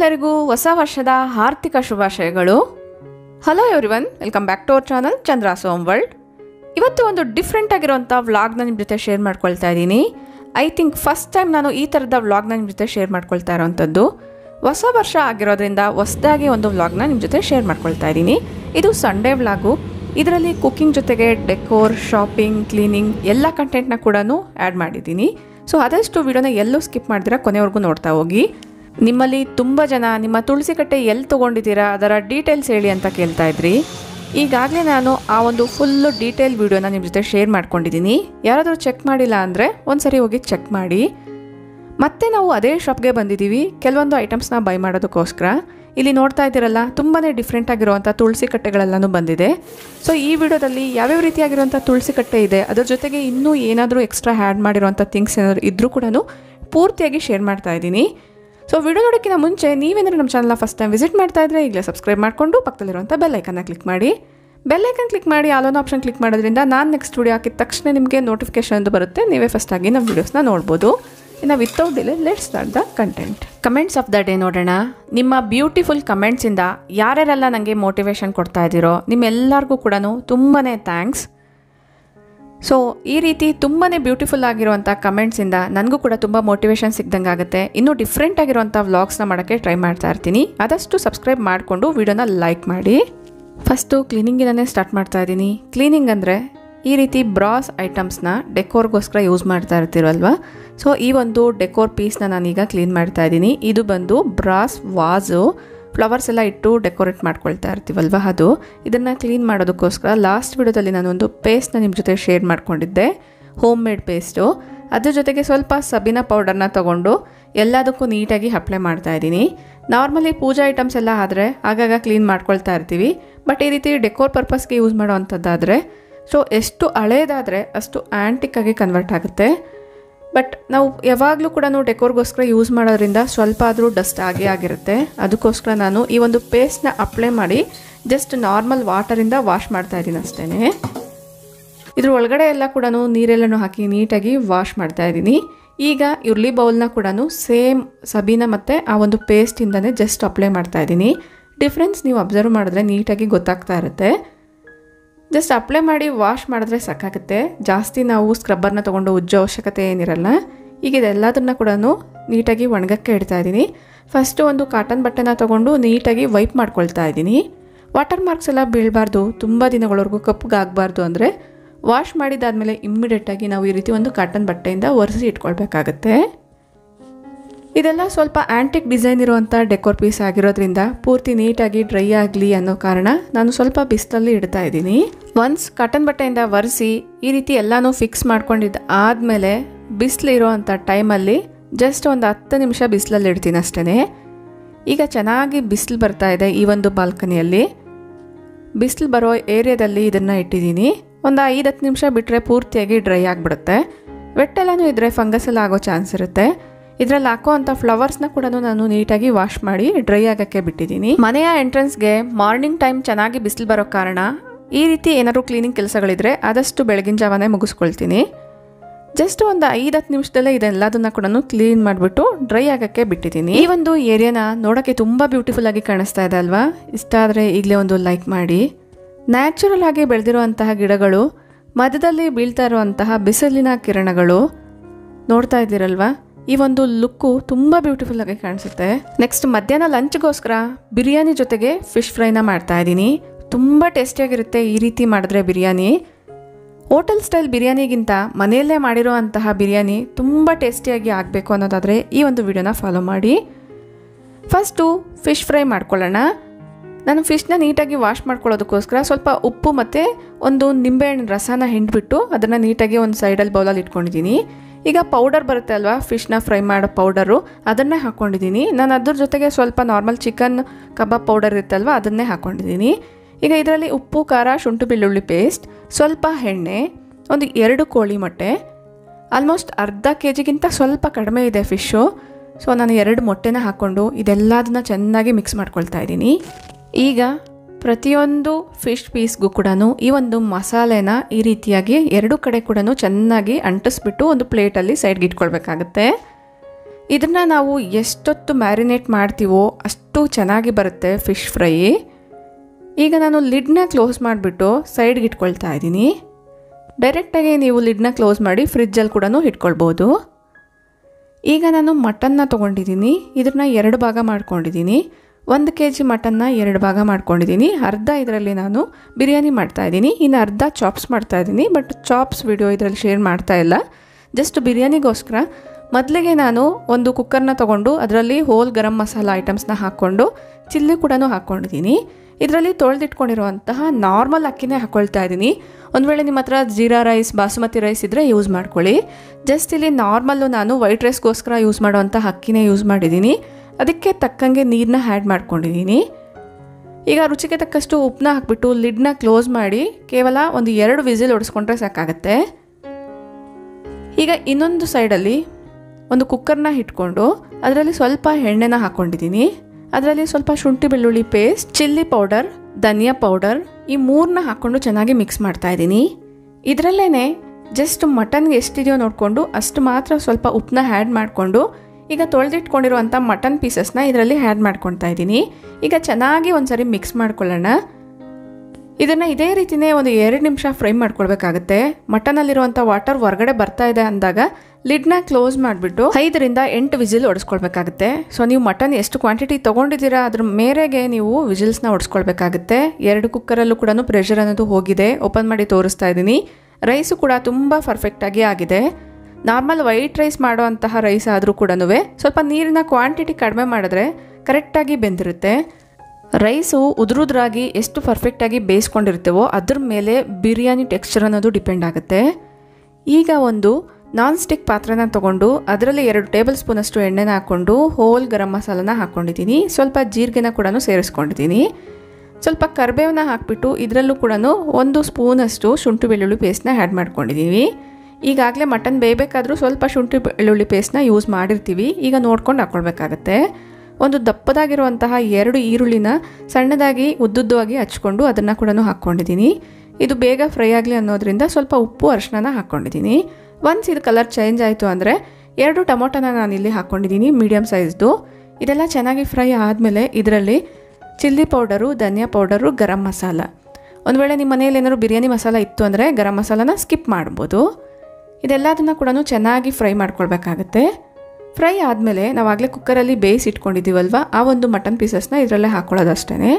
ನಿಮ್ಮೆಲ್ಲರಿಗೂ ಹೊಸ ವರ್ಷದ ಆರ್ಥಿಕ ಶುಭಾಶಯಗಳು. Hello everyone welcome back to our channel Chandra Som world ಇವತ್ತು ಒಂದು ಡಿಫ್ರೆಂಟ್ ಆಗಿರುವಂಥ ವ್ಲಾಗ್ನ ನಿಮ್ಮ ಜೊತೆ ಶೇರ್ ಮಾಡ್ಕೊಳ್ತಾ ಇದ್ದೀನಿ. ಐ ಥಿಂಕ್ ಫಸ್ಟ್ ಟೈಮ್ ನಾನು ಈ ಥರದ ವ್ಲಾಗ್ನ ನಿಮ್ಮ ಜೊತೆ ಶೇರ್ ಮಾಡ್ಕೊಳ್ತಾ ಇರೋವಂಥದ್ದು ಹೊಸ ವರ್ಷ ಆಗಿರೋದ್ರಿಂದ ಹೊಸದಾಗಿ ಒಂದು ವ್ಲಾಗ್ನ ನಿಮ್ಮ ಜೊತೆ ಶೇರ್ ಮಾಡ್ಕೊಳ್ತಾ ಇದ್ದೀನಿ. ಇದು ಸಂಡೇ ವ್ಲಾಗು ಇದರಲ್ಲಿ ಕುಕ್ಕಿಂಗ್ ಜೊತೆಗೆ ಡೆಕೋರ್ ಶಾಪಿಂಗ್ ಕ್ಲೀನಿಂಗ್ ಎಲ್ಲ ಕಂಟೆಂಟ್ನ ಕೂಡ ಆ್ಯಡ್ ಮಾಡಿದ್ದೀನಿ. ಸೊ ಆದಷ್ಟು ವಿಡಿಯೋನ ಎಲ್ಲೂ ಸ್ಕಿಪ್ ಮಾಡಿದ್ರೆ ಕೊನೆವರೆಗೂ ನೋಡ್ತಾ ಹೋಗಿ. ನಿಮ್ಮಲ್ಲಿ ತುಂಬ ಜನ ನಿಮ್ಮ ತುಳಸಿ ಕಟ್ಟೆ ಎಲ್ಲಿ ತೊಗೊಂಡಿದ್ದೀರಾ, ಅದರ ಡೀಟೇಲ್ಸ್ ಹೇಳಿ ಅಂತ ಕೇಳ್ತಾ ಇದ್ರಿ. ಈಗಾಗಲೇ ನಾನು ಆ ಒಂದು ಫುಲ್ಲು ಡೀಟೇಲ್ ವಿಡಿಯೋನ ನಿಮ್ಮ ಜೊತೆ ಶೇರ್ ಮಾಡ್ಕೊಂಡಿದ್ದೀನಿ. ಯಾರಾದರೂ ಚೆಕ್ ಮಾಡಿಲ್ಲ ಅಂದರೆ ಒಂದ್ಸರಿ ಹೋಗಿ ಚೆಕ್ ಮಾಡಿ. ಮತ್ತೆ ನಾವು ಅದೇ ಶಾಪ್ಗೆ ಬಂದಿದ್ದೀವಿ. ಕೆಲವೊಂದು ಐಟಮ್ಸ್ನ ಬೈ ಮಾಡೋದಕ್ಕೋಸ್ಕರ. ಇಲ್ಲಿ ನೋಡ್ತಾ ಇದ್ದೀರಲ್ಲ ತುಂಬಾ ಡಿಫ್ರೆಂಟ್ ಆಗಿರುವಂಥ ತುಳಸಿ ಕಟ್ಟೆಗಳೆಲ್ಲನೂ ಬಂದಿದೆ. ಸೊ ಈ ವಿಡಿಯೋದಲ್ಲಿ ಯಾವ್ಯಾವ ರೀತಿಯಾಗಿರುವಂಥ ತುಳಸಿ ಕಟ್ಟೆ ಇದೆ, ಅದ್ರ ಜೊತೆಗೆ ಇನ್ನೂ ಏನಾದರೂ ಎಕ್ಸ್ಟ್ರಾ ಆ್ಯಡ್ ಮಾಡಿರುವಂಥ ಥಿಂಗ್ಸ್ ಏನಾದರೂ ಇದ್ದರೂ ಕೂಡ ಪೂರ್ತಿಯಾಗಿ ಶೇರ್ ಮಾಡ್ತಾ ಇದ್ದೀನಿ. ಸೊ ವಿಡಿಯೋ ನೋಡೋಕ್ಕಿಂತ ಮುಂಚೆ ನೀವೇನಾದ್ರೂ ನಮ್ಮ ಚಾನಲ್ನ ಫಸ್ಟ್ ಟೈಮ್ ವಿಸಿಟ್ ಮಾಡ್ತಾ ಇದ್ರೆ ಈಗಲೇ ಸಬ್ಸ್ಕ್ರೈಬ್ ಮಾಡಿಕೊಂಡು ಪಕ್ಕದಲ್ಲಿರುವಂಥ ಬೆಲ್ ಐಕನ್ನ ಕ್ಲಿಕ್ ಮಾಡಿ. ಬೆಲ್ ಐಕನ್ ಕ್ಲಿಕ್ ಮಾಡಿ ಆಲೋನ್ ಆಪ್ಷನ್ ಕ್ಲಿಕ್ ಮಾಡೋದ್ರಿಂದ ನಾನು ನೆಕ್ಸ್ಟ್ ವಿಡಿಯೋ ಹಾಕಿದ ತಕ್ಷಣ ನಿಮಗೆ ನೋಟಿಫಿಕೇಶನ್ ಅಂತ ಬರುತ್ತೆ. ನೀವೇ ಫಸ್ಟ್ ಆಗಿ ನಮ್ಮ ವೀಡಿಯೋಸ್ನ ನೋಡ್ಬೋದು. ಇನ್ನು without delay let's start the content comments of the day ನೋಡೋಣ. ನಿಮ್ಮ ಬ್ಯೂಟಿಫುಲ್ ಕಮೆಂಟ್ಸಿಂದ ಯಾರ್ಯಾರೆಲ್ಲ ನನಗೆ ಮೋಟಿವೇಶನ್ ಕೊಡ್ತಾ ಇದ್ದೀರೋ ನಿಮ್ಮೆಲ್ಲರಿಗೂ ಕೂಡ ತುಂಬಾ ಥ್ಯಾಂಕ್ಸ್ ಸೊ ಈ ರೀತಿ ತುಂಬಾ ಬ್ಯೂಟಿಫುಲ್ ಆಗಿರುವಂಥ ಕಮೆಂಟ್ಸಿಂದ ನನಗೂ ಕೂಡ ತುಂಬ ಮೋಟಿವೇಶನ್ ಸಿಗ್ದಂಗೆ ಆಗುತ್ತೆ. ಇನ್ನೂ ಡಿಫ್ರೆಂಟ್ ಆಗಿರುವಂಥ ವ್ಲಾಗ್ಸ್ನ ಮಾಡೋಕ್ಕೆ ಟ್ರೈ ಮಾಡ್ತಾ ಇರ್ತೀನಿ. ಆದಷ್ಟು ಸಬ್ಸ್ಕ್ರೈಬ್ ಮಾಡಿಕೊಂಡು ವಿಡಿಯೋನ ಲೈಕ್ ಮಾಡಿ. ಫಸ್ಟು ಕ್ಲೀನಿಂಗಿನೇ ಸ್ಟಾರ್ಟ್ ಮಾಡ್ತಾ ಇದ್ದೀನಿ. ಕ್ಲೀನಿಂಗ್ ಅಂದರೆ ಈ ರೀತಿ ಬ್ರಾಸ್ ಐಟಮ್ಸ್ನ ಡೆಕೋರ್ಗೋಸ್ಕರ ಯೂಸ್ ಮಾಡ್ತಾ ಇರ್ತೀರಲ್ವ? ಸೊ ಈ ಒಂದು ಡೆಕೋರ್ ಪೀಸ್ನ ನಾನೀಗ ಕ್ಲೀನ್ ಮಾಡ್ತಾ ಇದ್ದೀನಿ. ಇದು ಬಂದು ಬ್ರಾಸ್ ವಾಸು ಫ್ಲವರ್ಸ್ ಎಲ್ಲ ಇಟ್ಟು ಡೆಕೋರೇಟ್ ಮಾಡ್ಕೊಳ್ತಾ ಇರ್ತೀವಲ್ವ ಅದು? ಇದನ್ನು ಕ್ಲೀನ್ ಮಾಡೋದಕ್ಕೋಸ್ಕರ ಲಾಸ್ಟ್ ವಿಡಿಯೋದಲ್ಲಿ ನಾನೊಂದು ಪೇಸ್ಟ್ನ ನಿಮ್ಮ ಜೊತೆ ಶೇರ್ ಮಾಡ್ಕೊಂಡಿದ್ದೆ. ಹೋಮ್ ಮೇಡ್ ಪೇಸ್ಟು ಅದ್ರ ಜೊತೆಗೆ ಸ್ವಲ್ಪ ಸಬಿನ ಪೌಡರ್ನ ತೊಗೊಂಡು ಎಲ್ಲದಕ್ಕೂ ನೀಟಾಗಿ ಅಪ್ಲೈ ಮಾಡ್ತಾ ಇದ್ದೀನಿ. ನಾರ್ಮಲಿ ಪೂಜಾ ಐಟಮ್ಸ್ ಎಲ್ಲ ಆದರೆ ಆಗಾಗ ಕ್ಲೀನ್ ಮಾಡ್ಕೊಳ್ತಾ ಇರ್ತೀವಿ. ಬಟ್ ಈ ರೀತಿ ಡೆಕೋರ್ ಪರ್ಪಸ್ಗೆ ಯೂಸ್ ಮಾಡೋ ಅಂಥದ್ದಾದರೆ ಸೊ ಎಷ್ಟು ಹಳೇದಾದರೆ ಅಷ್ಟು ಆ್ಯಂಟಿಕ್ಕಾಗಿ ಕನ್ವರ್ಟ್ ಆಗುತ್ತೆ. ಬಟ್ ನಾವು ಯಾವಾಗಲೂ ಕೂಡ ಡೆಕೋರ್ಗೋಸ್ಕರ ಯೂಸ್ ಮಾಡೋದ್ರಿಂದ ಸ್ವಲ್ಪ ಆದರೂ ಡಸ್ಟ್ ಆಗೇ ಆಗಿರುತ್ತೆ. ಅದಕ್ಕೋಸ್ಕರ ನಾನು ಈ ಒಂದು ಪೇಸ್ಟ್ನ ಅಪ್ಲೈ ಮಾಡಿ ಜಸ್ಟ್ ನಾರ್ಮಲ್ ವಾಟರಿಂದ ವಾಶ್ ಮಾಡ್ತಾ ಇದ್ದೀನಿ ಅಷ್ಟೇ ಇದ್ರ ಒಳಗಡೆ ಎಲ್ಲ ಕೂಡ ನೀರೆಲ್ಲನೂ ಹಾಕಿ ನೀಟಾಗಿ ವಾಶ್ ಮಾಡ್ತಾ ಇದ್ದೀನಿ. ಈಗ ಇರ್ಲಿ ಬೌಲ್ನ ಕೂಡ ಸೇಮ್ ಸಬೀನ ಮತ್ತು ಆ ಒಂದು ಪೇಸ್ಟಿಂದನೇ ಜಸ್ಟ್ ಅಪ್ಲೈ ಮಾಡ್ತಾ ಇದ್ದೀನಿ. ಡಿಫ್ರೆನ್ಸ್ ನೀವು ಅಬ್ಸರ್ವ್ ಮಾಡಿದ್ರೆ ನೀಟಾಗಿ ಗೊತ್ತಾಗ್ತಾ ಇರುತ್ತೆ. ಜಸ್ಟ್ ಅಪ್ಲೈ ಮಾಡಿ ವಾಶ್ ಮಾಡಿದ್ರೆ ಸಾಕಾಗುತ್ತೆ. ಜಾಸ್ತಿ ನಾವು ಸ್ಕ್ರಬ್ಬರ್ನ ತೊಗೊಂಡು ಉಜ್ಜೋ ಅವಶ್ಯಕತೆ ಏನಿರಲ್ಲ. ಈಗ ಇದೆಲ್ಲದನ್ನ ಕೂಡ ನೀಟಾಗಿ ಒಣಗಕ್ಕೆ ಇಡ್ತಾ ಇದ್ದೀನಿ. ಫಸ್ಟು ಒಂದು ಕಾಟನ್ ಬಟ್ಟೆನ ತೊಗೊಂಡು ನೀಟಾಗಿ ವೈಪ್ ಮಾಡ್ಕೊಳ್ತಾ ಇದ್ದೀನಿ. ವಾಟರ್ ಮಾರ್ಕ್ಸ್ ಎಲ್ಲ ಬೀಳಬಾರ್ದು. ತುಂಬ ದಿನಗಳವರೆಗೂ ಕಪ್ಪಗಾಗಬಾರ್ದು ಅಂದರೆ ವಾಶ್ ಮಾಡಿದಾದಮೇಲೆ ಇಮ್ಮಿಡಿಯೇಟಾಗಿ ನಾವು ಈ ರೀತಿ ಒಂದು ಕಾಟನ್ ಬಟ್ಟೆಯಿಂದ ಒರೆಸಿ ಇಟ್ಕೊಳ್ಬೇಕಾಗತ್ತೆ. ಇದೆಲ್ಲ ಸ್ವಲ್ಪ ಆ್ಯಂಟಿಕ್ ಡಿಸೈನ್ ಇರುವಂಥ ಡೆಕೋರ್ ಪೀಸ್ ಆಗಿರೋದ್ರಿಂದ ಪೂರ್ತಿ ನೀಟಾಗಿ ಡ್ರೈ ಆಗಲಿ ಅನ್ನೋ ಕಾರಣ ನಾನು ಸ್ವಲ್ಪ ಬಿಸಿಲಲ್ಲಿ ಇಡ್ತಾ ಇದ್ದೀನಿ. ಒನ್ಸ್ ಕಾಟನ್ ಬಟ್ಟೆಯಿಂದ ಒರೆಸಿ ಈ ರೀತಿ ಎಲ್ಲನೂ ಫಿಕ್ಸ್ ಮಾಡ್ಕೊಂಡಿದ್ದು ಆದಮೇಲೆ ಬಿಸಿಲು ಟೈಮ್ ಟೈಮಲ್ಲಿ ಜಸ್ಟ್ ಒಂದು ಹತ್ತು ನಿಮಿಷ ಬಿಸಿಲಲ್ಲಿ ಇಡ್ತೀನಿ ಅಷ್ಟೇ ಈಗ ಚೆನ್ನಾಗಿ ಬಿಸಿಲು ಬರ್ತಾ ಇದೆ ಈ ಒಂದು ಬಾಲ್ಕನಿಯಲ್ಲಿ ಬಿಸಿಲು ಬರೋ ಏರಿಯಾದಲ್ಲಿ ಇದನ್ನು ಇಟ್ಟಿದ್ದೀನಿ. ಒಂದು ಐದು ಹತ್ತು ನಿಮಿಷ ಬಿಟ್ಟರೆ ಪೂರ್ತಿಯಾಗಿ ಡ್ರೈ ಆಗಿಬಿಡುತ್ತೆ. ವೆಟ್ಟೆಲ್ಲನೂ ಇದ್ದರೆ ಫಂಗಸ್ ಎಲ್ಲ ಆಗೋ ಚಾನ್ಸ್ ಇರುತ್ತೆ. ಇದರಲ್ಲಿ ಅಂಥ ಫ್ಲವರ್ಸ್ನ ಕೂಡ ನಾನು ನೀಟಾಗಿ ವಾಶ್ ಮಾಡಿ ಡ್ರೈ ಆಗೋಕ್ಕೆ ಬಿಟ್ಟಿದ್ದೀನಿ. ಮನೆಯ ಎಂಟ್ರೆನ್ಸ್ಗೆ ಮಾರ್ನಿಂಗ್ ಟೈಮ್ ಚೆನ್ನಾಗಿ ಬಿಸಿಲು ಬರೋ ಕಾರಣ ಈ ರೀತಿ ಏನಾದರೂ ಕ್ಲೀನಿಂಗ್ ಕೆಲಸಗಳಿದ್ರೆ ಆದಷ್ಟು ಬೆಳಗಿನ ಜಾವನೇ ಮುಗಿಸ್ಕೊಳ್ತೀನಿ. ಜಸ್ಟ್ ಒಂದು ಐದು ಹತ್ತು ನಿಮಿಷದಲ್ಲೇ ಇದೆಲ್ಲದನ್ನ ಕೂಡ ಕ್ಲೀನ್ ಮಾಡಿಬಿಟ್ಟು ಡ್ರೈ ಆಗೋಕ್ಕೆ ಬಿಟ್ಟಿದ್ದೀನಿ. ಈ ಒಂದು ಏರಿಯಾನ ನೋಡೋಕ್ಕೆ ತುಂಬ ಬ್ಯೂಟಿಫುಲ್ ಆಗಿ ಕಾಣಿಸ್ತಾ ಇದೆ ಅಲ್ವಾ? ಇಷ್ಟ ಆದರೆ ಈಗಲೇ ಒಂದು ಲೈಕ್ ಮಾಡಿ. ನ್ಯಾಚುರಲ್ ಆಗಿ ಬೆಳೆದಿರುವಂತಹ ಗಿಡಗಳು, ಮಧ್ಯದಲ್ಲಿ ಬೀಳ್ತಾ ಇರುವಂತಹ ಬಿಸಿಲಿನ ಕಿರಣಗಳು ನೋಡ್ತಾ ಇದ್ದೀರಲ್ವಾ? ಈ ಒಂದು ಲುಕ್ಕು ತುಂಬ ಬ್ಯೂಟಿಫುಲ್ ಆಗಿ ಕಾಣಿಸುತ್ತೆ. ನೆಕ್ಸ್ಟ್ ಮಧ್ಯಾಹ್ನ ಲಂಚ್ಗೋಸ್ಕರ ಬಿರಿಯಾನಿ ಜೊತೆಗೆ ಫಿಶ್ ಫ್ರೈನ ಮಾಡ್ತಾ ಇದ್ದೀನಿ. ತುಂಬ ಟೇಸ್ಟಿಯಾಗಿರುತ್ತೆ ಈ ರೀತಿ ಮಾಡಿದ್ರೆ ಬಿರಿಯಾನಿ. ಹೋಟೆಲ್ ಸ್ಟೈಲ್ ಬಿರಿಯಾನಿಗಿಂತ ಮನೆಯಲ್ಲೇ ಮಾಡಿರೋ ಅಂತಹ ಬಿರಿಯಾನಿ ತುಂಬ ಟೇಸ್ಟಿಯಾಗಿ ಆಗಬೇಕು ಅನ್ನೋದಾದರೆ ಈ ಒಂದು ವಿಡಿಯೋನ ಫಾಲೋ ಮಾಡಿ. ಫಸ್ಟು ಫಿಶ್ ಫ್ರೈ ಮಾಡ್ಕೊಳ್ಳೋಣ. ನಾನು ಫಿಶ್ನ ನೀಟಾಗಿ ವಾಶ್ ಮಾಡ್ಕೊಳ್ಳೋದಕ್ಕೋಸ್ಕರ ಸ್ವಲ್ಪ ಉಪ್ಪು ಮತ್ತು ಒಂದು ನಿಂಬೆಹಣ್ಣು ರಸನ ಹಿಂಡ್ಬಿಟ್ಟು ಅದನ್ನು ನೀಟಾಗಿ ಒಂದು ಸೈಡಲ್ಲಿ ಬೌಲಲ್ಲಿ ಇಟ್ಕೊಂಡಿದ್ದೀನಿ. ಈಗ ಪೌಡರ್ ಬರುತ್ತೆ ಅಲ್ವಾ? ಫಿಶ್ನ ಫ್ರೈ ಮಾಡೋ ಪೌಡರು ಅದನ್ನೇ ಹಾಕ್ಕೊಂಡಿದ್ದೀನಿ ನಾನು ಅದ್ರ ಜೊತೆಗೆ ಸ್ವಲ್ಪ ನಾರ್ಮಲ್ ಚಿಕನ್ ಕಬಾಬ್ ಪೌಡರ್ ಇರುತ್ತಲ್ವ, ಅದನ್ನೇ ಹಾಕ್ಕೊಂಡಿದ್ದೀನಿ ಈಗ ಇದರಲ್ಲಿ ಉಪ್ಪು, ಖಾರ, ಶುಂಠಿ, ಬೆಳ್ಳುಳ್ಳಿ ಪೇಸ್ಟ್ ಸ್ವಲ್ಪ ಎಣ್ಣೆ, ಒಂದು ಎರಡು ಕೋಳಿ ಮೊಟ್ಟೆ ಆಲ್ಮೋಸ್ಟ್ ಅರ್ಧ ಕೆ ಜಿಗಿಂತ ಸ್ವಲ್ಪ ಕಡಿಮೆ ಇದೆ ಫಿಶ್ಶು ಸೊ ನಾನು ಎರಡು ಮೊಟ್ಟೆನ ಹಾಕ್ಕೊಂಡು ಇದೆಲ್ಲದನ್ನ ಚೆನ್ನಾಗಿ ಮಿಕ್ಸ್ ಮಾಡ್ಕೊಳ್ತಾ ಇದ್ದೀನಿ. ಈಗ ಪ್ರತಿಯೊಂದು ಫಿಶ್ ಪೀಸ್ಗೂ ಕೂಡ ಈ ಒಂದು ಮಸಾಲೆನ ಈ ರೀತಿಯಾಗಿ ಎರಡು ಕಡೆ ಕೂಡ ಚೆನ್ನಾಗಿ ಅಂಟಿಸ್ಬಿಟ್ಟು ಒಂದು ಪ್ಲೇಟಲ್ಲಿ ಸೈಡ್ಗೆ ಇಟ್ಕೊಳ್ಬೇಕಾಗತ್ತೆ. ಇದನ್ನು ನಾವು ಎಷ್ಟೊತ್ತು ಮ್ಯಾರಿನೇಟ್ ಮಾಡ್ತೀವೋ ಅಷ್ಟು ಚೆನ್ನಾಗಿ ಬರುತ್ತೆ ಫಿಶ್ ಫ್ರೈ ಈಗ ನಾನು ಲಿಡ್ನ ಕ್ಲೋಸ್ ಮಾಡಿಬಿಟ್ಟು ಸೈಡ್ಗೆ ಇಟ್ಕೊಳ್ತಾ ಇದ್ದೀನಿ. ಡೈರೆಕ್ಟಾಗಿ ನೀವು ಲಿಡ್ನ ಕ್ಲೋಸ್ ಮಾಡಿ ಫ್ರಿಜ್ಜಲ್ಲಿ ಕೂಡ ಇಟ್ಕೊಳ್ಬೋದು. ಈಗ ನಾನು ಮಟನ್ನ ತೊಗೊಂಡಿದ್ದೀನಿ. ಇದನ್ನ ಎರಡು ಭಾಗ ಮಾಡ್ಕೊಂಡಿದ್ದೀನಿ. ಒಂದು ಕೆ ಜಿ ಮಟನ್ನ ಎರಡು ಭಾಗ ಮಾಡ್ಕೊಂಡಿದ್ದೀನಿ. ಅರ್ಧ ಇದರಲ್ಲಿ ನಾನು ಬಿರಿಯಾನಿ ಮಾಡ್ತಾ ಇದ್ದೀನಿ. ಇನ್ನು ಅರ್ಧ ಚಾಪ್ಸ್ ಮಾಡ್ತಾ ಇದ್ದೀನಿ. ಬಟ್ ಚಾಪ್ಸ್ ವಿಡಿಯೋ ಇದರಲ್ಲಿ ಶೇರ್ ಮಾಡ್ತಾ ಇಲ್ಲ. ಜಸ್ಟ್ ಬಿರಿಯಾನಿಗೋಸ್ಕರ ಮೊದಲಿಗೆ ನಾನು ಒಂದು ಕುಕ್ಕರ್ನ ತೊಗೊಂಡು ಅದರಲ್ಲಿ ಹೋಲ್ ಗರಂ ಮಸಾಲ ಐಟಮ್ಸ್ನ ಹಾಕ್ಕೊಂಡು ಚಿಲ್ಲಿ ಕೂಡ ಹಾಕ್ಕೊಂಡಿದ್ದೀನಿ. ಇದರಲ್ಲಿ ತೊಳೆದಿಟ್ಕೊಂಡಿರುವಂತಹ ನಾರ್ಮಲ್ ಅಕ್ಕಿನೇ ಹಾಕ್ಕೊಳ್ತಾ ಇದ್ದೀನಿ. ಒಂದು ವೇಳೆ ನಿಮ್ಮ ಹತ್ರ ಜೀರಾ ರೈಸ್ ಬಾಸುಮತಿ ರೈಸ್ ಇದ್ದರೆ ಯೂಸ್ ಮಾಡ್ಕೊಳ್ಳಿ. ಜಸ್ಟ್ ಇಲ್ಲಿ ನಾರ್ಮಲ್ಲು ನಾನು ವೈಟ್ ರೈಸ್ಗೋಸ್ಕರ ಯೂಸ್ ಮಾಡುವಂಥ ಅಕ್ಕಿನೇ ಯೂಸ್ ಮಾಡಿದ್ದೀನಿ. ಅದಕ್ಕೆ ತಕ್ಕಂಗೆ ನೀರನ್ನ ಆ್ಯಡ್ ಮಾಡ್ಕೊಂಡಿದ್ದೀನಿ ಈಗ ರುಚಿಗೆ ತಕ್ಕಷ್ಟು ಉಪ್ಪನ್ನ ಹಾಕ್ಬಿಟ್ಟು ಲಿಡ್ನ ಕ್ಲೋಸ್ ಮಾಡಿ ಕೇವಲ ಒಂದು ಎರಡು ವಿಸಿಲ್ ಹೊಡೆಸ್ಕೊಂಡ್ರೆ ಸಾಕಾಗತ್ತೆ. ಈಗ ಇನ್ನೊಂದು ಸೈಡಲ್ಲಿ ಒಂದು ಕುಕ್ಕರ್ನ ಇಟ್ಕೊಂಡು ಅದರಲ್ಲಿ ಸ್ವಲ್ಪ ಎಣ್ಣೆನ ಹಾಕ್ಕೊಂಡಿದ್ದೀನಿ ಅದರಲ್ಲಿ ಸ್ವಲ್ಪ ಶುಂಠಿ ಬೆಳ್ಳುಳ್ಳಿ ಪೇಸ್ಟ್ ಚಿಲ್ಲಿ ಪೌಡರ್ ಧನಿಯಾ ಪೌಡರ್ ಈ ಮೂರನ್ನ ಹಾಕ್ಕೊಂಡು ಚೆನ್ನಾಗಿ ಮಿಕ್ಸ್ ಮಾಡ್ತಾ ಇದ್ದೀನಿ ಇದರಲ್ಲೇ ಜಸ್ಟ್ ಮಟನ್ಗೆ ಎಷ್ಟಿದೆಯೋ ನೋಡಿಕೊಂಡು ಅಷ್ಟು ಮಾತ್ರ ಸ್ವಲ್ಪ ಉಪ್ಪನ್ನ ಆ್ಯಡ್ ಮಾಡಿಕೊಂಡು ಈಗ ತೊಳೆದಿಟ್ಕೊಂಡಿರುವಂಥ ಮಟನ್ ಪೀಸಸ್ನ ಇದರಲ್ಲಿ ಆ್ಯಡ್ ಮಾಡ್ಕೊಳ್ತಾ ಇದ್ದೀನಿ. ಈಗ ಚೆನ್ನಾಗಿ ಒಂದ್ಸರಿ ಮಿಕ್ಸ್ ಮಾಡ್ಕೊಳ್ಳೋಣ. ಇದನ್ನು ಇದೇ ರೀತಿನೇ ಒಂದು ಎರಡು ನಿಮಿಷ ಫ್ರೈ ಮಾಡ್ಕೊಳ್ಬೇಕಾಗತ್ತೆ. ಮಟನಲ್ಲಿರುವಂಥ ವಾಟರ್ ಹೊರಗಡೆ ಬರ್ತಾ ಇದೆ ಅಂದಾಗ ಲಿಡ್ನ ಕ್ಲೋಸ್ ಮಾಡಿಬಿಟ್ಟು ಐದರಿಂದ ಎಂಟು ವಿಜಿಲ್ ಹೊಡೆಸ್ಕೊಳ್ಬೇಕಾಗುತ್ತೆ ಸೊ, ನೀವು ಮಟನ್ ಎಷ್ಟು ಕ್ವಾಂಟಿಟಿ ತೊಗೊಂಡಿದ್ದೀರಾ, ಅದ್ರ ಮೇರೆಗೆ ನೀವು ವಿಜಿಲ್ಸ್ನ ಹೊಡೆಸ್ಕೊಳ್ಬೇಕಾಗುತ್ತೆ ಎರಡು ಕುಕ್ಕರಲ್ಲೂ ಕೂಡ ಪ್ರೆಷರ್ ಅನ್ನೋದು ಹೋಗಿದೆ. ಓಪನ್ ಮಾಡಿ ತೋರಿಸ್ತಾ ಇದ್ದೀನಿ. ರೈಸು ಕೂಡ ತುಂಬ ಪರ್ಫೆಕ್ಟಾಗಿ ಆಗಿದೆ. ನಾರ್ಮಲ್ ವೈಟ್ ರೈಸ್ ಮಾಡುವಂತಹ ರೈಸ್ ಆದರೂ ಕೂಡ ಸ್ವಲ್ಪ ನೀರಿನ ಕ್ವಾಂಟಿಟಿ ಕಡಿಮೆ ಮಾಡಿದ್ರೆ ಕರೆಕ್ಟಾಗಿ ಬೆಂದಿರುತ್ತೆ. ರೈಸು ಉದುರುದ್ರಾಗಿ ಎಷ್ಟು ಪರ್ಫೆಕ್ಟಾಗಿ ಬೇಯಿಸ್ಕೊಂಡಿರ್ತೀವೋ ಅದ್ರ ಮೇಲೆ ಬಿರಿಯಾನಿ ಟೆಕ್ಸ್ಚರ್ ಅನ್ನೋದು ಡಿಪೆಂಡ್ ಆಗುತ್ತೆ. ಈಗ ಒಂದು ನಾನ್ ಸ್ಟಿಕ್ ಪಾತ್ರೆನ ತೊಗೊಂಡು ಅದರಲ್ಲಿ ಎರಡು ಟೇಬಲ್ ಸ್ಪೂನಷ್ಟು ಎಣ್ಣೆನ ಹಾಕ್ಕೊಂಡು ಹೋಲ್ ಗರಂ ಮಸಾಲನ ಹಾಕ್ಕೊಂಡಿದ್ದೀನಿ ಸ್ವಲ್ಪ ಜೀರಿಗೆನ ಕೂಡ ಸೇರಿಸ್ಕೊಂಡಿದ್ದೀನಿ. ಸ್ವಲ್ಪ ಕರಿಬೇವನ್ನ ಹಾಕ್ಬಿಟ್ಟು ಇದರಲ್ಲೂ ಕೂಡ ಒಂದು ಸ್ಪೂನಷ್ಟು ಶುಂಠಿ ಬೆಳ್ಳುಳ್ಳಿ ಪೇಸ್ಟ್ನ ಆ್ಯಡ್ ಮಾಡ್ಕೊಂಡಿದ್ದೀವಿ ಈಗಾಗಲೇ ಮಟನ್ ಬೇಯಬೇಕಾದ್ರೂ ಸ್ವಲ್ಪ ಶುಂಠಿ ಬೆಳ್ಳುಳ್ಳಿ ಪೇಸ್ಟ್ನ ಯೂಸ್ ಮಾಡಿರ್ತೀವಿ. ಈಗ ನೋಡ್ಕೊಂಡು ಹಾಕ್ಕೊಳ್ಬೇಕಾಗತ್ತೆ ಒಂದು ದಪ್ಪದಾಗಿರುವಂತಹ ಎರಡು ಈರುಳ್ಳಿನ ಸಣ್ಣದಾಗಿ, ಉದ್ದುದ್ದವಾಗಿ ಹಚ್ಕೊಂಡು ಅದನ್ನು ಕೂಡ ಹಾಕ್ಕೊಂಡಿದ್ದೀನಿ ಇದು ಬೇಗ ಫ್ರೈ ಆಗಲಿ ಅನ್ನೋದ್ರಿಂದ ಸ್ವಲ್ಪ ಉಪ್ಪು ಅರಿಶಿನ ಹಾಕ್ಕೊಂಡಿದ್ದೀನಿ ಒನ್ಸ್ ಇದು ಕಲರ್ ಚೇಂಜ್ ಆಯಿತು ಅಂದರೆ ಎರಡು ಟೊಮೊಟೊನ ನಾನಿಲ್ಲಿ ಹಾಕ್ಕೊಂಡಿದ್ದೀನಿ ಮೀಡಿಯಮ್ ಸೈಜ್ದು ಇದೆಲ್ಲ ಚೆನ್ನಾಗಿ ಫ್ರೈ ಆದಮೇಲೆ ಇದರಲ್ಲಿ ಚಿಲ್ಲಿ ಪೌಡರು ಧನಿಯಾ ಪೌಡರು ಗರಂ ಮಸಾಲ. ಒಂದು ವೇಳೆ ನಿಮ್ಮ ಮನೇಲಿ ಏನಾದ್ರು ಬಿರಿಯಾನಿ ಮಸಾಲ ಇತ್ತು ಅಂದರೆ ಗರಂ ಮಸಾಲನ ಸ್ಕಿಪ್ ಮಾಡ್ಬೋದು. ಇದೆಲ್ಲದನ್ನು ಕೂಡ ಚೆನ್ನಾಗಿ ಫ್ರೈ ಮಾಡ್ಕೊಳ್ಬೇಕಾಗತ್ತೆ. ಫ್ರೈ ಆದಮೇಲೆ ನಾವಾಗಲೇ ಕುಕ್ಕರಲ್ಲಿ ಬೇಯಿಸಿ ಇಟ್ಕೊಂಡಿದ್ದೀವಲ್ವ, ಆ ಒಂದು ಮಟನ್ ಪೀಸಸ್ನ ಇದರಲ್ಲೇ ಹಾಕ್ಕೊಳ್ಳೋದು ಅಷ್ಟೇ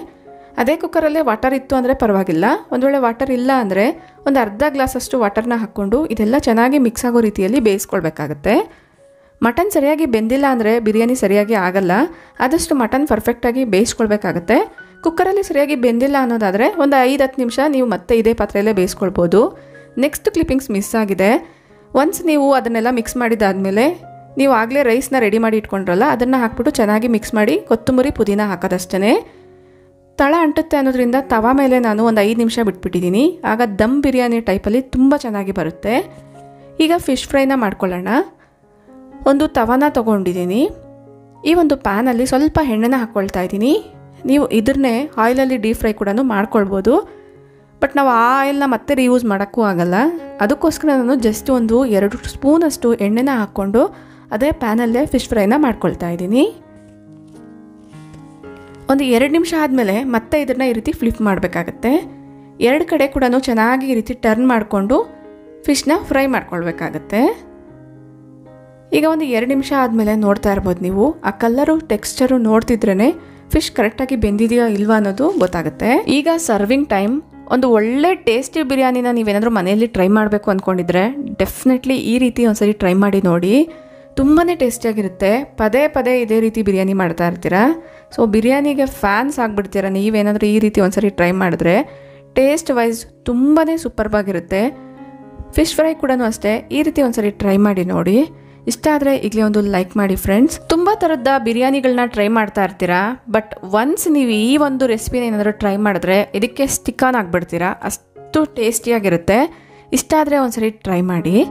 ಅದೇ ಕುಕ್ಕರಲ್ಲೇ ವಾಟರ್ ಇತ್ತು ಅಂದರೆ ಪರವಾಗಿಲ್ಲ. ಒಂದು ವೇಳೆ ವಾಟರ್ ಇಲ್ಲ ಅಂದರೆ ಒಂದು ಅರ್ಧ ಗ್ಲಾಸಷ್ಟು ವಾಟರ್ನ ಹಾಕ್ಕೊಂಡು ಇದೆಲ್ಲ ಚೆನ್ನಾಗಿ ಮಿಕ್ಸ್ ಆಗೋ ರೀತಿಯಲ್ಲಿ ಬೇಯಿಸ್ಕೊಳ್ಬೇಕಾಗತ್ತೆ. ಮಟನ್ ಸರಿಯಾಗಿ ಬೆಂದಿಲ್ಲ ಅಂದರೆ ಬಿರಿಯಾನಿ ಸರಿಯಾಗಿ ಆಗಲ್ಲ. ಆದಷ್ಟು ಮಟನ್ ಪರ್ಫೆಕ್ಟಾಗಿ ಬೇಯಿಸ್ಕೊಳ್ಬೇಕಾಗತ್ತೆ. ಕುಕ್ಕರಲ್ಲಿ ಸರಿಯಾಗಿ ಬೆಂದಿಲ್ಲ ಅನ್ನೋದಾದರೆ ಒಂದು ಐದು ಹತ್ತು ನಿಮಿಷ ನೀವು ಮತ್ತೆ ಇದೇ ಪಾತ್ರೆಯಲ್ಲೇ ಬೇಯಿಸ್ಕೊಳ್ಬೋದು. ನೆಕ್ಸ್ಟ್ ಕ್ಲಿಪ್ಪಿಂಗ್ಸ್ ಮಿಸ್ ಆಗಿದೆ. ಒನ್ಸ್ ನೀವು ಅದನ್ನೆಲ್ಲ ಮಿಕ್ಸ್ ಮಾಡಿದಾದಮೇಲೆ, ನೀವು ಆಗಲೇ ರೈಸ್ನ ರೆಡಿ ಮಾಡಿ ಇಟ್ಕೊಂಡ್ರಲ್ಲ, ಅದನ್ನು ಹಾಕ್ಬಿಟ್ಟು ಚೆನ್ನಾಗಿ ಮಿಕ್ಸ್ ಮಾಡಿ ಕೊತ್ತಂಬರಿ ಪುದೀನ ಹಾಕೋದಷ್ಟೇ ತಳ ಅಂಟುತ್ತೆ ಅನ್ನೋದ್ರಿಂದ ತವಾ ಮೇಲೆ ನಾನು ಒಂದು ಐದು ನಿಮಿಷ ಬಿಟ್ಬಿಟ್ಟಿದ್ದೀನಿ ಆಗ ದಮ್ ಬಿರಿಯಾನಿ ಟೈಪಲ್ಲಿ ತುಂಬ ಚೆನ್ನಾಗಿ ಬರುತ್ತೆ. ಈಗ ಫಿಶ್ ಫ್ರೈನ ಮಾಡ್ಕೊಳ್ಳೋಣ. ಒಂದು ತವನ ತೊಗೊಂಡಿದ್ದೀನಿ ಈ ಒಂದು ಪ್ಯಾನಲ್ಲಿ ಸ್ವಲ್ಪ ಎಣ್ಣೆನ ಹಾಕ್ಕೊಳ್ತಾ ಇದ್ದೀನಿ ನೀವು ಇದನ್ನೇ ಆಯಿಲಲ್ಲಿ ಡೀಪ್ ಫ್ರೈ ಕೂಡ ಮಾಡ್ಕೊಳ್ಬೋದು. ಬಟ್ ನಾವು ಆ ಆಯಿಲ್ನ ಮತ್ತೆ ರೀಯೂಸ್ ಮಾಡೋಕ್ಕೂ ಆಗಲ್ಲ. ಅದಕ್ಕೋಸ್ಕರ ನಾನು ಜಸ್ಟ್ ಒಂದು ಎರಡು ಸ್ಪೂನಷ್ಟು ಎಣ್ಣೆನ ಹಾಕ್ಕೊಂಡು ಅದೇ ಪ್ಯಾನಲ್ಲೇ ಫಿಶ್ ಫ್ರೈನ ಮಾಡ್ಕೊಳ್ತಾ ಇದ್ದೀನಿ. ಒಂದು ಎರಡು ನಿಮಿಷ ಆದಮೇಲೆ ಮತ್ತೆ ಇದನ್ನು ಈ ರೀತಿ ಫ್ಲಿಪ್ ಮಾಡಬೇಕಾಗತ್ತೆ. ಎರಡು ಕಡೆ ಕೂಡ ಚೆನ್ನಾಗಿ ಈ ರೀತಿ ಟರ್ನ್ ಮಾಡಿಕೊಂಡು ಫಿಶ್ನ ಫ್ರೈ ಮಾಡ್ಕೊಳ್ಬೇಕಾಗತ್ತೆ. ಈಗ ಒಂದು ಎರಡು ನಿಮಿಷ ಆದಮೇಲೆ ನೋಡ್ತಾ ಇರ್ಬೋದು ನೀವು. ಆ ಕಲ್ಲರು ಟೆಕ್ಸ್ಚರು ನೋಡ್ತಿದ್ರೇ ಫಿಶ್ ಕರೆಕ್ಟಾಗಿ ಬೆಂದಿದೆಯಾ ಇಲ್ವಾ ಅನ್ನೋದು ಗೊತ್ತಾಗುತ್ತೆ. ಈಗ ಸರ್ವಿಂಗ್ ಟೈಮ್ ಒಂದು ಒಳ್ಳೆ ಟೇಸ್ಟಿ ಬಿರಿಯಾನಿನ ನೀವೇನಾದರೂ ಮನೆಯಲ್ಲಿ ಟ್ರೈ ಮಾಡಬೇಕು ಅಂದ್ಕೊಂಡಿದ್ರೆ ಡೆಫಿನೆಟ್ಲಿ ಈ ರೀತಿ ಒಂದ್ಸರಿ ಟ್ರೈ ಮಾಡಿ ನೋಡಿ. ತುಂಬಾ ಟೇಸ್ಟಿಯಾಗಿರುತ್ತೆ ಪದೇ ಪದೇ ಇದೇ ರೀತಿ ಬಿರಿಯಾನಿ ಮಾಡ್ತಾ ಇರ್ತೀರಾ? ಸೊ ಬಿರಿಯಾನಿಗೆ ಫ್ಯಾನ್ಸ್ ಆಗಿಬಿಡ್ತೀರ? ನೀವೇನಾದರೂ ಈ ರೀತಿ ಒಂದ್ಸರಿ ಟ್ರೈ ಮಾಡಿದ್ರೆ ಟೇಸ್ಟ್ ವೈಸ್ ತುಂಬಾ ಸೂಪರ್ಬಾಗಿರುತ್ತೆ ಫಿಶ್ ಫ್ರೈ ಕೂಡ ಅಷ್ಟೇ. ಈ ರೀತಿ ಒಂದ್ಸರಿ ಟ್ರೈ ಮಾಡಿ ನೋಡಿ. ಇಷ್ಟ ಆದರೆ ಈಗಲೇ ಒಂದು ಲೈಕ್ ಮಾಡಿ ಫ್ರೆಂಡ್ಸ್ ತುಂಬ ಥರದ ಬಿರಿಯಾನಿಗಳನ್ನ ಟ್ರೈ ಮಾಡ್ತಾ ಇರ್ತೀರಾ? ಬಟ್ ಒನ್ಸ್ ನೀವು ಈ ಒಂದು ರೆಸಿಪಿನ ಏನಾದರೂ ಟ್ರೈ ಮಾಡಿದ್ರೆ ಇದಕ್ಕೆ ಸ್ಟಿಕ್ ಆನ್ ಆಗಿಬಿಡ್ತೀರಾ? ಅಷ್ಟು ಟೇಸ್ಟಿಯಾಗಿರುತ್ತೆ ಇಷ್ಟ ಆದರೆ ಒಂದ್ಸರಿ ಟ್ರೈ ಮಾಡಿ.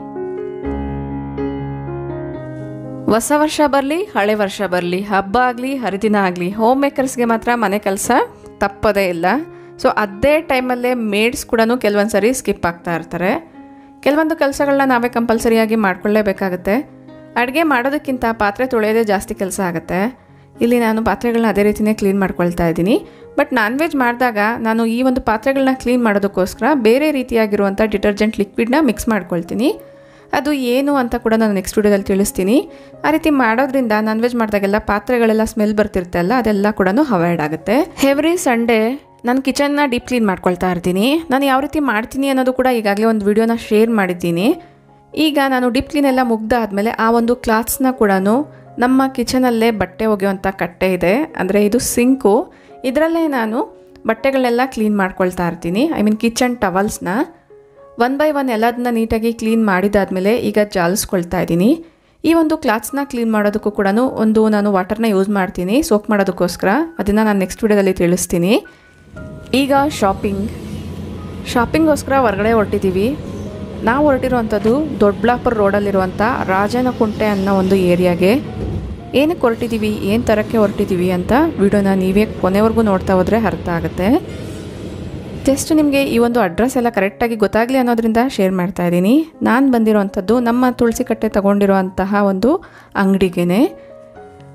ಹೊಸ ವರ್ಷ ಬರಲಿ, ಹಳೆ ವರ್ಷ ಬರಲಿ, ಹಬ್ಬ ಆಗಲಿ, ಹರಿದಿನ ಆಗಲಿ ಹೋಮ್ ಮೇಕರ್ಸ್ಗೆ ಮಾತ್ರ ಮನೆ ಕೆಲಸ ತಪ್ಪದೇ ಇಲ್ಲ. ಸೊ ಅದೇ ಟೈಮಲ್ಲೇ ಮೇಡ್ಸ್ ಕೂಡ ಕೆಲವೊಂದು ಸರಿ ಸ್ಕಿಪ್ ಆಗ್ತಾ ಇರ್ತಾರೆ. ಕೆಲವೊಂದು ಕೆಲಸಗಳನ್ನ ನಾವೇ ಕಂಪಲ್ಸರಿಯಾಗಿ ಮಾಡ್ಕೊಳ್ಳೇಬೇಕಾಗತ್ತೆ. ಅಡುಗೆ ಮಾಡೋದಕ್ಕಿಂತ ಪಾತ್ರೆ ತೊಳೆಯೋದೇ ಜಾಸ್ತಿ ಕೆಲಸ ಆಗುತ್ತೆ. ಇಲ್ಲಿ ನಾನು ಪಾತ್ರೆಗಳನ್ನ ಅದೇ ರೀತಿಯೇ ಕ್ಲೀನ್ ಮಾಡ್ಕೊಳ್ತಾ ಇದ್ದೀನಿ. ಬಟ್ ನಾನ್ ವೆಜ್ ಮಾಡಿದಾಗ ನಾನು ಈ ಒಂದು ಪಾತ್ರೆಗಳನ್ನ ಕ್ಲೀನ್ ಮಾಡೋದಕ್ಕೋಸ್ಕರ ಬೇರೆ ರೀತಿಯಾಗಿರುವಂಥ ಡಿಟರ್ಜೆಂಟ್ ಲಿಕ್ವಿಡ್ನ ಮಿಕ್ಸ್ ಮಾಡ್ಕೊಳ್ತೀನಿ. ಅದು ಏನು ಅಂತ ಕೂಡ ನಾನು ನೆಕ್ಸ್ಟ್ ವಿಡಿಯೋದಲ್ಲಿ ತಿಳಿಸ್ತೀನಿ. ಆ ರೀತಿ ಮಾಡೋದ್ರಿಂದ ನಾನ್ ವೆಜ್ ಮಾಡಿದಾಗೆಲ್ಲ ಪಾತ್ರೆಗಳೆಲ್ಲ ಸ್ಮೆಲ್ ಬರ್ತಿರ್ತಲ್ಲ ಅದೆಲ್ಲ ಕೂಡ ಅವಾಯ್ಡ್ ಆಗುತ್ತೆ. ಎವ್ರಿ ಸಂಡೇ ನಾನು ಕಿಚನ್ನ ಡೀಪ್ ಕ್ಲೀನ್ ಮಾಡ್ಕೊಳ್ತಾ ಇರ್ತೀನಿ. ನಾನು ಯಾವ ರೀತಿ ಮಾಡ್ತೀನಿ ಅನ್ನೋದು ಕೂಡ ಈಗಾಗಲೇ ಒಂದು ವಿಡಿಯೋನ ಶೇರ್ ಮಾಡಿದ್ದೀನಿ. ಈಗ ನಾನು ಡಿಪ್ ಕ್ಲೀನ್ ಎಲ್ಲ ಮುಗ್ದಾದಮೇಲೆ ಆ ಒಂದು ಕ್ಲಾತ್ಸ್ನ ಕೂಡ ನಮ್ಮ ಕಿಚನಲ್ಲೇ ಬಟ್ಟೆ ಒಗೆಯುವಂಥ ಕಟ್ಟೆ ಇದೆ. ಅಂದರೆ ಇದು ಸಿಂಕು ಇದರಲ್ಲೇ ನಾನು ಬಟ್ಟೆಗಳನ್ನೆಲ್ಲ ಕ್ಲೀನ್ ಮಾಡ್ಕೊಳ್ತಾ ಇರ್ತೀನಿ. ಐ ಮೀನ್ ಕಿಚನ್ ಟವಲ್ಸ್ನ ಒನ್ ಬೈ ಒನ್ ಎಲ್ಲದನ್ನ ನೀಟಾಗಿ ಕ್ಲೀನ್ ಮಾಡಿದಾದಮೇಲೆ ಈಗ ಜಾಲಿಸ್ಕೊಳ್ತಾ ಇದ್ದೀನಿ. ಈ ಒಂದು ಕ್ಲಾತ್ಸ್ನ ಕ್ಲೀನ್ ಮಾಡೋದಕ್ಕೂ ಕೂಡ ಒಂದು ನಾನು ವಾಟರ್ನ ಯೂಸ್ ಮಾಡ್ತೀನಿ ಸೋಕ್ ಮಾಡೋದಕ್ಕೋಸ್ಕರ. ಅದನ್ನು ನಾನು ನೆಕ್ಸ್ಟ್ ವಿಡಿಯೋದಲ್ಲಿ ತಿಳಿಸ್ತೀನಿ. ಈಗ ಶಾಪಿಂಗ್ ಶಾಪಿಂಗೋಸ್ಕರ ಹೊರಗಡೆ ಹೊರಟಿದ್ದೀವಿ ನಾವು ಹೊರಟಿರುವಂಥದ್ದು ದೊಡ್ಡಬಳ್ಳಾಪುರ ರೋಡಲ್ಲಿರುವಂಥ ರಾಜನಕುಂಟೆ ಅನ್ನೋ ಒಂದು ಏರಿಯಾಗೆ. ಏನಕ್ಕೆ ಹೊರಟಿದ್ದೀವಿ? ಏನು ತರಕ್ಕೆ ಹೊರಟಿದ್ದೀವಿ ಅಂತ ವಿಡಿಯೋನ ನೀವೇ ಕೊನೆವರೆಗೂ ನೋಡ್ತಾ ಹೋದರೆ ಅರ್ಥ ಆಗುತ್ತೆ. ಜಸ್ಟ್ ನಿಮಗೆ ಈ ಒಂದು ಅಡ್ರೆಸ್ ಎಲ್ಲ ಕರೆಕ್ಟಾಗಿ ಗೊತ್ತಾಗಲಿ ಅನ್ನೋದ್ರಿಂದ ಶೇರ್ ಮಾಡ್ತಾ ಇದ್ದೀನಿ. ನಾನು ಬಂದಿರೋವಂಥದ್ದು ನಮ್ಮ ತುಳಸಿ ಕಟ್ಟೆ ತಗೊಂಡಿರುವಂತಹ ಒಂದು ಅಂಗಡಿಗೇನೆ.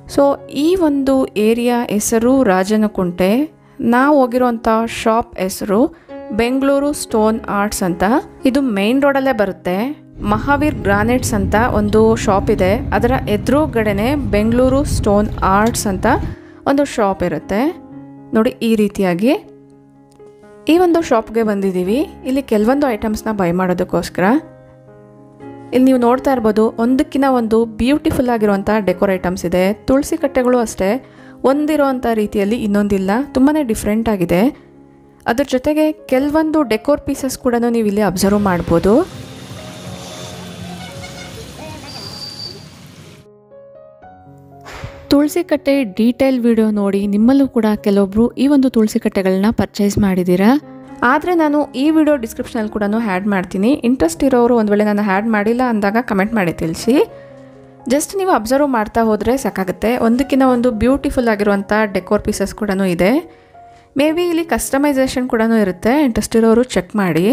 ಸೊ ಈ ಒಂದು ಏರಿಯಾ ಹೆಸರು ರಾಜನಕುಂಟೆ. ನಾವು ಹೋಗಿರುವಂಥ ಶಾಪ್ ಹೆಸರು ಬೆಂಗಳೂರು ಸ್ಟೋನ್ ಆರ್ಟ್ಸ್ ಅಂತ. ಇದು ಮೇನ್ ರೋಡಲ್ಲೇ ಬರುತ್ತೆ. ಮಹಾವೀರ್ ಗ್ರಾನೈಟ್ಸ್ ಅಂತ ಒಂದು ಶಾಪ್ ಇದೆ. ಅದರ ಎದುರುಗಡೆನೆ ಬೆಂಗಳೂರು ಸ್ಟೋನ್ ಆರ್ಟ್ಸ್ ಅಂತ ಒಂದು ಶಾಪ್ ಇರುತ್ತೆ. ನೋಡಿ ಈ ರೀತಿಯಾಗಿ. ಈ ಒಂದು ಶಾಪ್ಗೆ ಬಂದಿದ್ದೀವಿ. ಇಲ್ಲಿ ಕೆಲವೊಂದು ಐಟಮ್ಸ್ನ ಬೈ ಮಾಡೋದಕ್ಕೋಸ್ಕರ. ಇಲ್ಲಿ ನೀವು ನೋಡ್ತಾ ಇರ್ಬೋದು ಒಂದಕ್ಕಿಂತ ಒಂದು ಬ್ಯೂಟಿಫುಲ್ ಆಗಿರುವಂಥ ಡೆಕೋರ್ ಐಟಮ್ಸ್ ಇದೆ. ತುಳಸಿ ಕಟ್ಟೆಗಳು ಅಷ್ಟೇ. ಒಂದಿರೋವಂಥ ರೀತಿಯಲ್ಲಿ ಇನ್ನೊಂದಿಲ್ಲ. ತುಂಬಾ ಡಿಫ್ರೆಂಟ್ ಆಗಿದೆ. ಅದ್ರ ಜೊತೆಗೆ ಕೆಲವೊಂದು ಡೆಕೋರ್ ಪೀಸಸ್ ಕೂಡ ನೀವು ಇಲ್ಲಿ ಅಬ್ಸರ್ವ್ ಮಾಡ್ಬೋದು. ತುಳಸಿ ಕಟ್ಟೆ ಡೀಟೇಲ್ ವಿಡಿಯೋ ನೋಡಿ ನಿಮ್ಮಲ್ಲೂ ಕೂಡ ಕೆಲವೊಬ್ರು ಈ ಒಂದು ತುಳಸಿ ಕಟ್ಟೆಗಳನ್ನ ಪರ್ಚೇಸ್ ಮಾಡಿದ್ದೀರಾ? ಆದರೆ ನಾನು ಈ ವಿಡಿಯೋ ಡಿಸ್ಕ್ರಿಪ್ಷನಲ್ಲಿ ಕೂಡ ಆ್ಯಡ್ ಮಾಡ್ತೀನಿ. ಇಂಟ್ರೆಸ್ಟ್ ಇರೋರು ಒಂದು ವೇಳೆ ನಾನು ಆ್ಯಡ್ ಮಾಡಿಲ್ಲ ಅಂದಾಗ ಕಮೆಂಟ್ ಮಾಡಿ ತಿಳಿಸಿ. ಜಸ್ಟ್ ನೀವು ಅಬ್ಸರ್ವ್ ಮಾಡ್ತಾ ಹೋದರೆ ಸಾಕಾಗುತ್ತೆ. ಒಂದಕ್ಕಿಂತ ಒಂದು ಬ್ಯೂಟಿಫುಲ್ ಆಗಿರುವಂಥ ಡೆಕೋರ್ ಪೀಸಸ್ ಕೂಡ ಇದೆ. ಮೇ ಬಿ ಇಲ್ಲಿ ಕಸ್ಟಮೈಸೇಷನ್ ಕೂಡ ಇರುತ್ತೆ. ಇಂಟ್ರೆಸ್ಟ್ ಇರೋರು ಚೆಕ್ ಮಾಡಿ.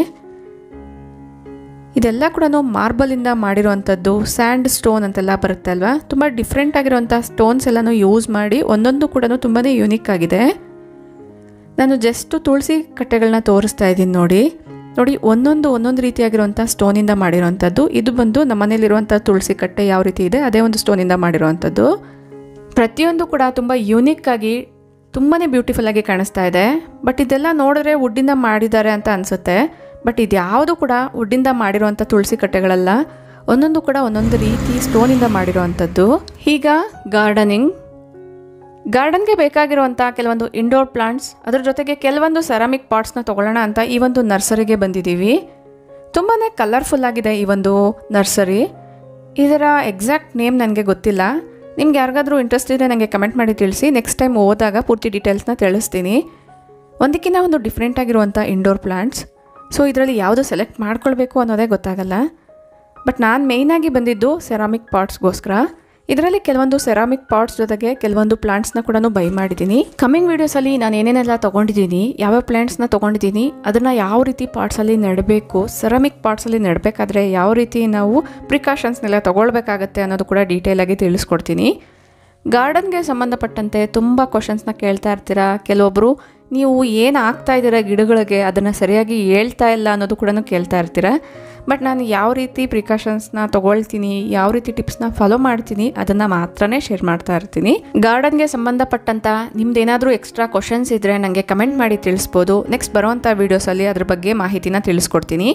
ಇದೆಲ್ಲ ಕೂಡ ಮಾರ್ಬಲಿಂದ ಮಾಡಿರುವಂಥದ್ದು ಸ್ಯಾಂಡ್ ಸ್ಟೋನ್ ಅಂತೆಲ್ಲ ಬರುತ್ತೆ ಅಲ್ವಾ? ತುಂಬ ಡಿಫ್ರೆಂಟ್ ಆಗಿರುವಂಥ ಸ್ಟೋನ್ಸ್ ಎಲ್ಲನೂ ಯೂಸ್ ಮಾಡಿ ಒಂದೊಂದು ಕೂಡ ತುಂಬಾ ಯೂನಿಕ್ ಆಗಿದೆ. ನಾನು ಜಸ್ಟ್ ತುಳಸಿ ಕಟ್ಟೆಗಳನ್ನ ತೋರಿಸ್ತಾ ಇದ್ದೀನಿ ನೋಡಿ. ನೋಡಿ, ಒಂದೊಂದು ಒಂದೊಂದು ರೀತಿಯಾಗಿರುವಂಥ ಸ್ಟೋನಿಂದ ಮಾಡಿರುವಂಥದ್ದು. ಇದು ಬಂದು ನಮ್ಮ ಮನೇಲಿರುವಂಥ ತುಳಸಿ ಕಟ್ಟೆ ಯಾವ ರೀತಿ ಇದೆ, ಅದೇ ಒಂದು ಸ್ಟೋನಿಂದ ಮಾಡಿರುವಂಥದ್ದು. ಪ್ರತಿಯೊಂದು ಕೂಡ ತುಂಬ ಯೂನಿಕ್ ಆಗಿ ತುಂಬಾ ಬ್ಯೂಟಿಫುಲ್ ಆಗಿ ಕಾಣಿಸ್ತಾ ಇದೆ. ಬಟ್ ಇದೆಲ್ಲ ನೋಡಿದ್ರೆ ವುಡ್ಡಿಂದ ಮಾಡಿದ್ದಾರೆ ಅಂತ ಅನಿಸುತ್ತೆ. ಬಟ್ ಇದ್ಯಾವುದು ಕೂಡ ವುಡ್ಡಿಂದ ಮಾಡಿರುವಂಥ ತುಳಸಿ ಕಟ್ಟೆಗಳಲ್ಲ. ಒಂದೊಂದು ಕೂಡ ಒಂದೊಂದು ರೀತಿ ಸ್ಟೋನಿಂದ ಮಾಡಿರುವಂಥದ್ದು ಈಗ ಗಾರ್ಡನಿಂಗ್ ಗಾರ್ಡನ್ಗೆ ಬೇಕಾಗಿರುವಂಥ ಕೆಲವೊಂದು ಇಂಡೋರ್ ಪ್ಲಾಂಟ್ಸ್ ಅದರ ಜೊತೆಗೆ ಕೆಲವೊಂದು ಸೆರಾಮಿಕ್ ಪಾಟ್ಸ್ನ ತೊಗೊಳ್ಳೋಣ ಅಂತ ಈ ಒಂದು ನರ್ಸರಿಗೆ ಬಂದಿದ್ದೀವಿ. ತುಂಬಾ ಕಲರ್ಫುಲ್ ಆಗಿದೆ ಈ ಒಂದು ನರ್ಸರಿ ಇದರ ಎಕ್ಸಾಕ್ಟ್ ನೇಮ್ ನನಗೆ ಗೊತ್ತಿಲ್ಲ. ನಿಮ್ಗೆ ಯಾರಿಗಾದರೂ ಇಂಟ್ರೆಸ್ಟ್ ಇದ್ದರೆ ನನಗೆ ಕಮೆಂಟ್ ಮಾಡಿ ತಿಳಿಸಿ. ನೆಕ್ಸ್ಟ್ ಟೈಮ್ ಹೋದಾಗ ಪೂರ್ತಿ ಡೀಟೇಲ್ಸ್ನ ತಿಳಿಸ್ತೀನಿ. ಒಂದಕ್ಕಿಂತ ಒಂದು ಡಿಫ್ರೆಂಟ್ ಆಗಿರುವಂಥ ಇಂಡೋರ್ ಪ್ಲ್ಯಾಂಟ್ಸ್ ಸೊ ಇದರಲ್ಲಿ ಯಾವುದು ಸೆಲೆಕ್ಟ್ ಮಾಡ್ಕೊಳ್ಬೇಕು ಅನ್ನೋದೇ ಗೊತ್ತಾಗಲ್ಲ. ಬಟ್ ನಾನು ಮೇಯ್ನಾಗಿ ಬಂದಿದ್ದು ಸೆರಾಮಿಕ್ ಪಾಟ್ಸ್ಗೋಸ್ಕರ ಇದರಲ್ಲಿ ಕೆಲವೊಂದು ಸೆರಾಮಿಕ್ ಪಾಟ್ಸ್ ಜೊತೆಗೆ ಕೆಲವೊಂದು ಪ್ಲಾಂಟ್ಸ್ನ ಕೂಡ ಬೈ ಮಾಡಿದ್ದೀನಿ. ಕಮಿಂಗ್ ವೀಡಿಯೋಸಲ್ಲಿ ನಾನು ಏನೇನೆಲ್ಲ ತೊಗೊಂಡಿದ್ದೀನಿ, ಯಾವ್ಯಾವ ಪ್ಲಾಂಟ್ಸ್ನ ತೊಗೊಂಡಿದ್ದೀನಿ, ಅದನ್ನು ಯಾವ ರೀತಿ ಪಾಟ್ಸಲ್ಲಿ ನೆಡಬೇಕು ಸೆರಾಮಿಕ್ ಪಾಟ್ಸಲ್ಲಿ ನೆಡಬೇಕಾದ್ರೆ ಯಾವ ರೀತಿ ನಾವು ಪ್ರಿಕಾಷನ್ಸ್ನೆಲ್ಲ ತೊಗೊಳ್ಬೇಕಾಗತ್ತೆ ಅನ್ನೋದು ಕೂಡ ಡೀಟೇಲಾಗಿ ತಿಳಿಸ್ಕೊಡ್ತೀನಿ. ಗಾರ್ಡನ್ಗೆ ಸಂಬಂಧಪಟ್ಟಂತೆ ತುಂಬ ಕ್ವಶನ್ಸ್ನ ಕೇಳ್ತಾ ಇರ್ತೀರಾ? ಕೆಲವೊಬ್ಬರು ನೀವು ಏನು ಆಗ್ತಾ ಇದ್ದೀರಾ ಗಿಡಗಳಿಗೆ? ಅದನ್ನು ಸರಿಯಾಗಿ ಹೇಳ್ತಾ ಇಲ್ಲ ಅನ್ನೋದು ಕೂಡ ಕೇಳ್ತಾ ಇರ್ತೀರಾ? ಬಟ್ ನಾನು ಯಾವ ರೀತಿ ಪ್ರಿಕಾಷನ್ಸ್ನ ತೊಗೊಳ್ತೀನಿ, ಯಾವ ರೀತಿ ಟಿಪ್ಸ್ನ ಫಾಲೋ ಮಾಡ್ತೀನಿ ಅದನ್ನು ಮಾತ್ರನೇ ಶೇರ್ ಮಾಡ್ತಾ ಇರ್ತೀನಿ. ಗಾರ್ಡನ್ಗೆ ಸಂಬಂಧಪಟ್ಟಂಥ ನಿಮ್ದೇನಾದರೂ ಎಕ್ಸ್ಟ್ರಾ ಕ್ವಶನ್ಸ್ ಇದ್ದರೆ ನನಗೆ ಕಮೆಂಟ್ ಮಾಡಿ ತಿಳಿಸ್ಬೋದು. ನೆಕ್ಸ್ಟ್ ಬರುವಂಥ ವೀಡಿಯೋಸಲ್ಲಿ ಅದ್ರ ಬಗ್ಗೆ ಮಾಹಿತಿನ ತಿಳಿಸ್ಕೊಡ್ತೀನಿ.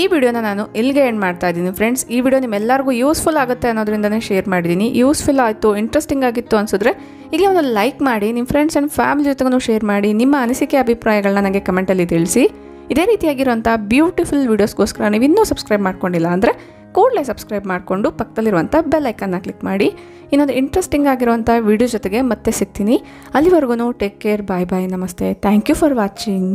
ಈ ವಿಡಿಯೋನ ನಾನು ಎಲ್ಲಿಗೆ ಎಂಡ್ ಮಾಡ್ತಾ ಇದ್ದೀನಿ ಫ್ರೆಂಡ್ಸ್. ಈ ವಿಡಿಯೋ ನಿಮ್ಮೆಲ್ಲರಿಗೂ ಯೂಸ್ಫುಲ್ ಆಗುತ್ತೆ ಅನ್ನೋದ್ರಿಂದನೇ ಶೇರ್ ಮಾಡಿದ್ದೀನಿ. ಯೂಸ್ಫುಲ್ ಆಯಿತು ಇಂಟ್ರೆಸ್ಟಿಂಗ್ ಆಗಿತ್ತು ಅನಿಸಿದ್ರೆ ಇಲ್ಲಿ ಒಂದು ಲೈಕ್ ಮಾಡಿ ನಿಮ್ಮ ಫ್ರೆಂಡ್ಸ್ ಆ್ಯಂಡ್ ಫ್ಯಾಮಿಲಿ ಜೊತೆಗೂ ಶೇರ್ ಮಾಡಿ, ನಿಮ್ಮ ಅನಿಸಿಕೆ ಅಭಿಪ್ರಾಯಗಳನ್ನ ನನಗೆ ಕಮೆಂಟಲ್ಲಿ ತಿಳಿಸಿ. ಇದೇ ರೀತಿಯಾಗಿರುವಂಥ ಬ್ಯೂಟಿಫುಲ್ ವೀಡಿಯೋಸ್ಗೋಸ್ಕರ ನೀವು ಇನ್ನೂ ಸಬ್ಸ್ಕ್ರೈಬ್ ಮಾಡ್ಕೊಂಡಿಲ್ಲ ಅಂದರೆ ಕೂಡಲೇ ಸಬ್ಸ್ಕ್ರೈಬ್ ಮಾಡಿಕೊಂಡು ಪಕ್ಕದಲ್ಲಿರುವಂಥ ಬೆಲ್ ಐಕನ್ನ ಕ್ಲಿಕ್ ಮಾಡಿ. ಇನ್ನೊಂದು ಇಂಟ್ರೆಸ್ಟಿಂಗ್ ಆಗಿರುವಂಥ ವೀಡಿಯೋ ಜೊತೆಗೆ ಮತ್ತೆ ಸಿಗ್ತೀನಿ. ಅಲ್ಲಿವರೆಗೂ ಟೇಕ್ ಕೇರ್ ಬಾಯ್ ಬಾಯ್ ನಮಸ್ತೆ. Thank you for watching